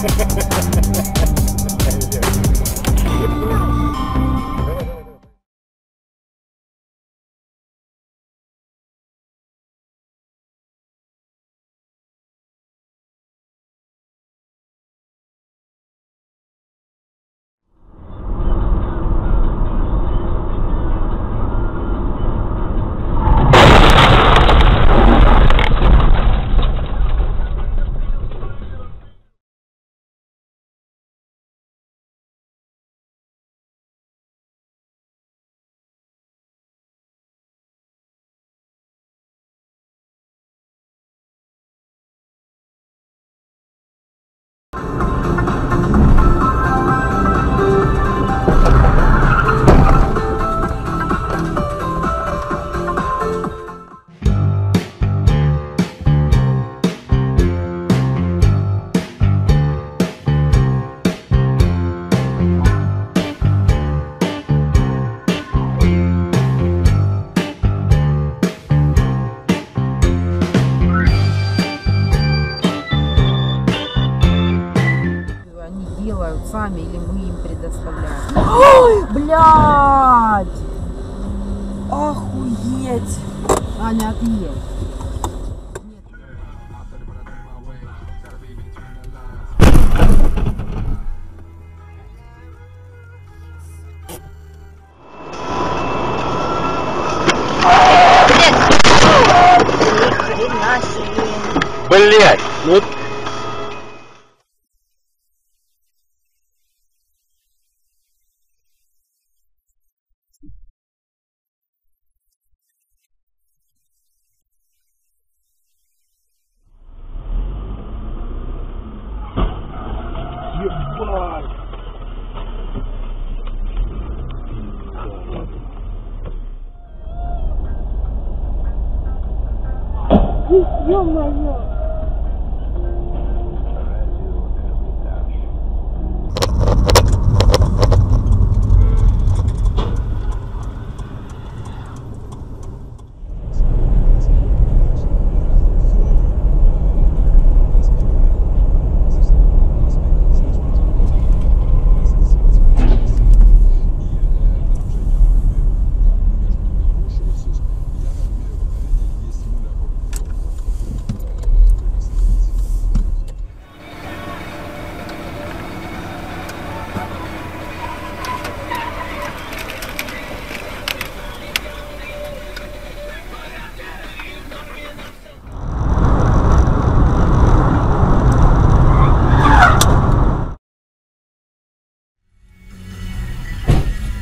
Ha ha ha ha ha! Ой, блядь! Охуеть! Аня, отъедь. Блять, ну Ебать! Ё-моё!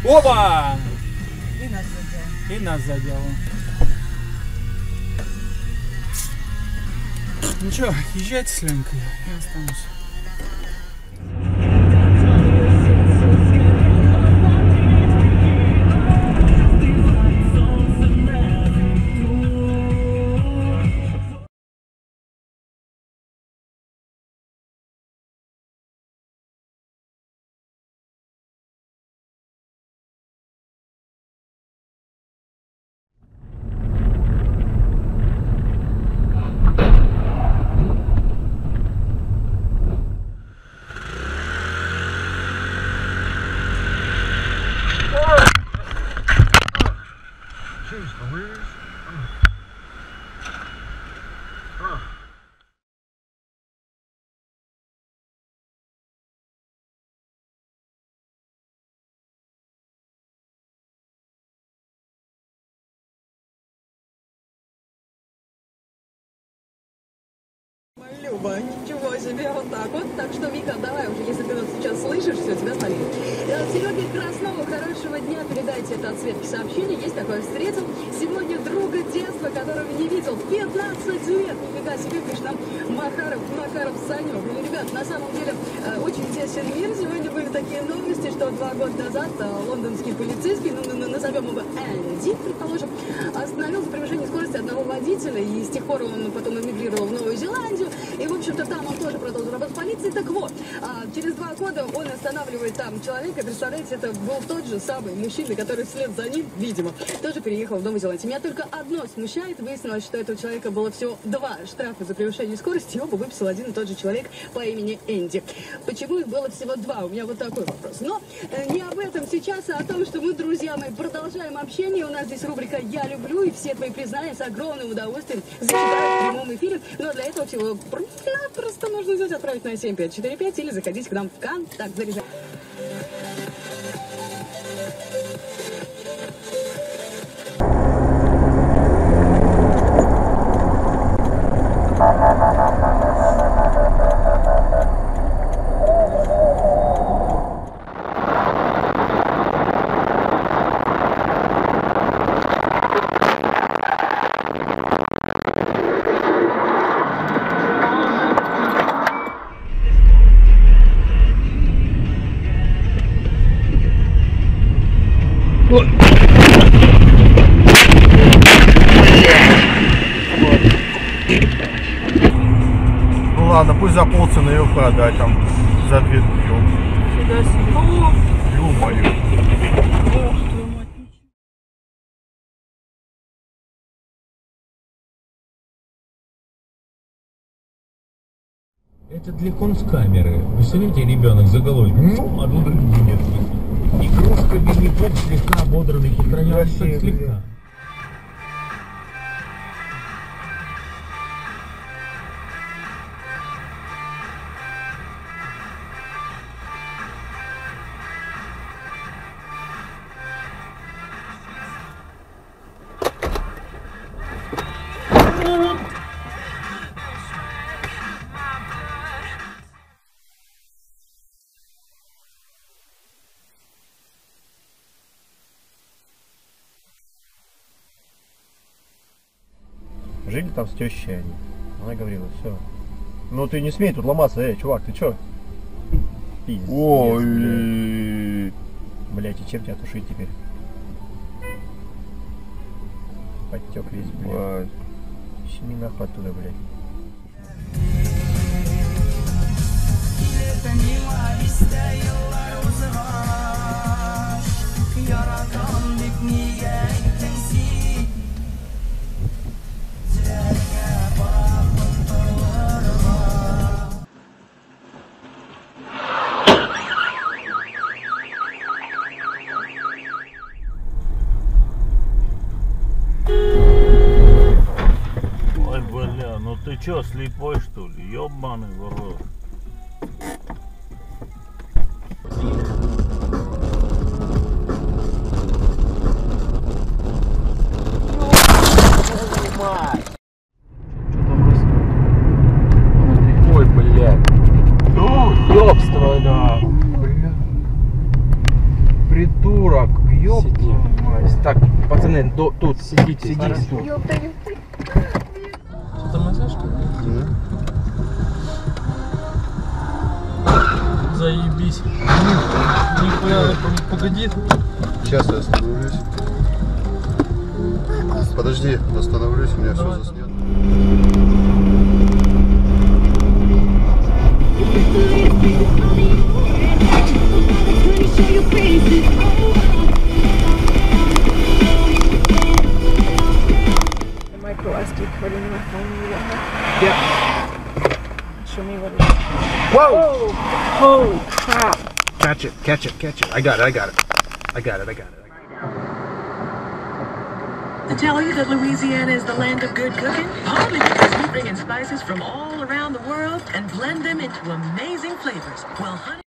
Опа! И нас задело. Ну что, езжайте с Ленкой, я останусь. Люба, ничего себе, вот так вот. Так что, Вика, давай уже, если ты нас сейчас слышишь, все, тебя спалили. Сереге Краснову хорошего дня, передайте это от Светки сообщение. Есть такое, встретил сегодня друга детства, которого не видел 15 лет. Нифига себе, пишет нам Макаров, Макаров Санек. Ну, ребят, на самом деле, э, очень интересен мир. Сегодня были такие новости, что два года назад э, лондонский полицейский, ну, ну, назовем его Энди, предположим, остановил за превышение скорости одного водителя, и с тех пор он потом эмигрировал в Новую Зеландию. И, в общем-то, там он тоже продолжил работать в полиции. Так вот, а, через два года он останавливает там человека. Представляете, это был тот же самый мужчина, который вслед за ним, видимо, тоже переехал в Новую Зеландию. Меня только одно смущает. Выяснилось, что этого человека было всего два штрафа за превышение скорости. Оба выписал один и тот же человек по имени Энди. Почему их было всего два? У меня вот такой вопрос. Но э, не об этом сейчас, а о том, что мы, друзья мои, продолжаем общение. У нас здесь рубрика «Я люблю» и все твои признания с огромным удовольствием зачитаю в прямом эфире. Но для этого всего просто нужно взять отправить на 7545 или заходить к нам в контакт. Заряжай. Ну ладно, пусть за полцены ее продать там за две тысячи. Ё-моё. Это для концкамеры. Представляете, ребенок заголовок. Ну, а тут другие нет. Игрушка Винни-Пух слегка краям. Так слегка. Жили там с тещей они. Она говорила, все. Ну ты не смей тут ломаться, эй, чувак, ты чё? Пиздец, блядь. Блять, и чем тебя тушить теперь? Подтек весь, блядь. Щеми нахуй оттуда, блядь. Ой, чё, слепой что ли? Ёбаный в рот. Ой, блядь. Ну, ёбство, да. Бля. Придурок, ёб твою мать. Так, пацаны, до- тут сидите, сидите тут. Что-то массажка? Заебись. Нихуя, погоди. Сейчас я остановлюсь. Подожди, остановлюсь, у меня все заснято. Micro SD card in my phone. You got? Yeah. Show me what it is. Whoa! Holy crap! Catch it, catch it, catch it. I got it, I got it. I got it, I got it. To tell you that Louisiana is the land of good cooking? Partly because we bring in spices from all around the world and blend them into amazing flavors. Well, honey.